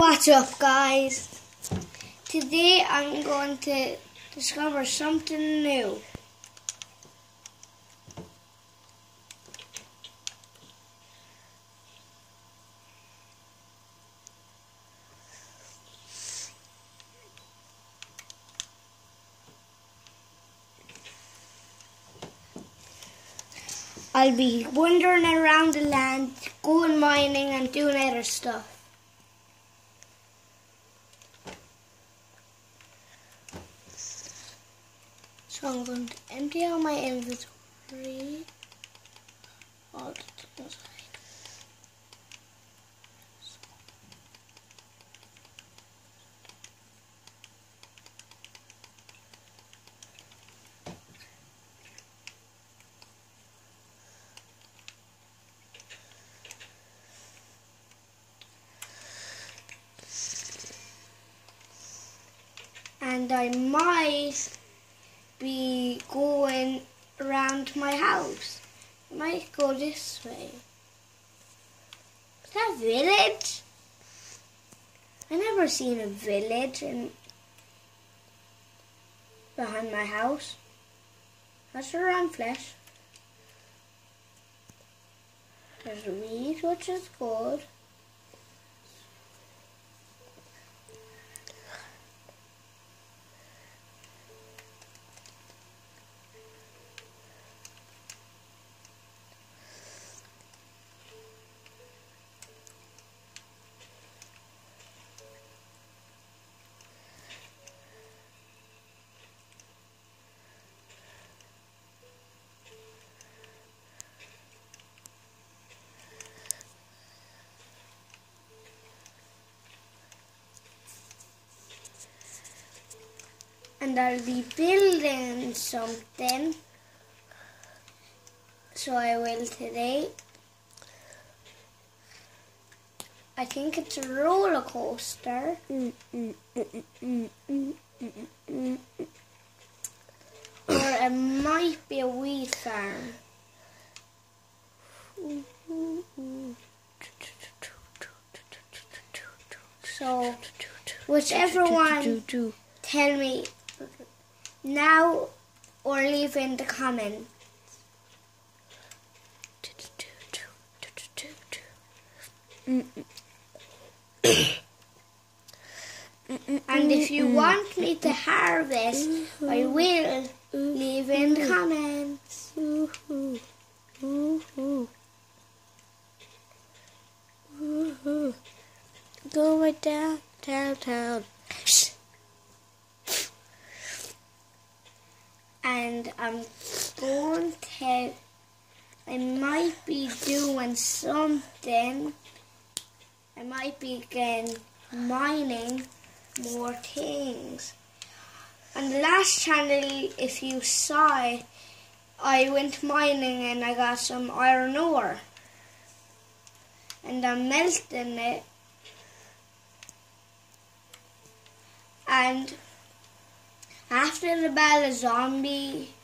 What's up, guys? Today I'm going to discover something new. I'll be wandering around the land, going mining and doing other stuff. So I'm going to empty out my inventory. I and I might be going around my house. Might go this way. Is that a village? I never seen a village in behind my house. That's around flesh. There's a weed, which is good. And I'll be building something. So I will today. I think it's a roller coaster. or it might be a wheat farm. So, whichever one, tell me now or leave in the comments. and if you want me to harvest, I will leave in the comments. Go right down, down, down. and I'm going to, I might be doing something. I might be again mining more things. And the last channel, if you saw it, I went mining and I got some iron ore. And I'm melting it. And after the battle zombie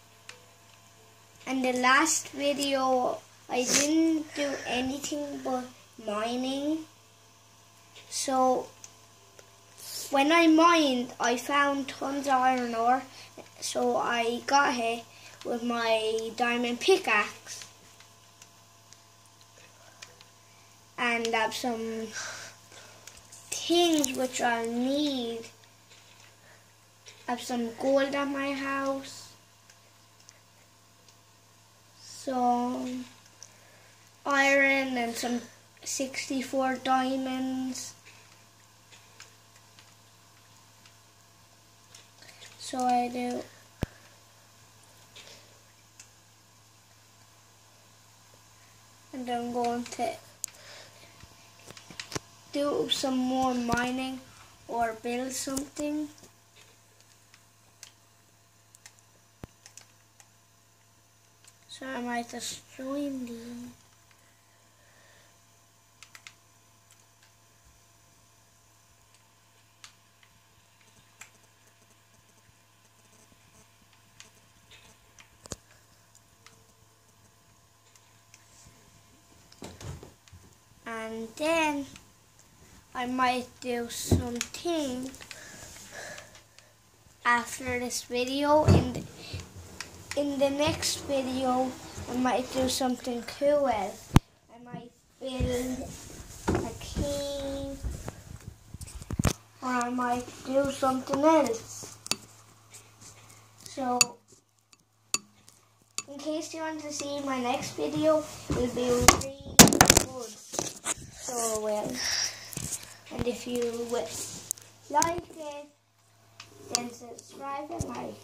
and the last video I didn't do anything but mining. So when I mined I found tons of iron ore. So I got it with my diamond pickaxe. And I have some things which I'll need. I have some gold at my house. Some iron and some 64 diamonds. So I do. And I'm going to do some more mining or build something. So I might just join the and then I might do something after this video. In in the next video, I might do something cool. I might build a cave, or I might do something else. So, in case you want to see my next video, it will be really good. So, well, and if you like it, then subscribe and like.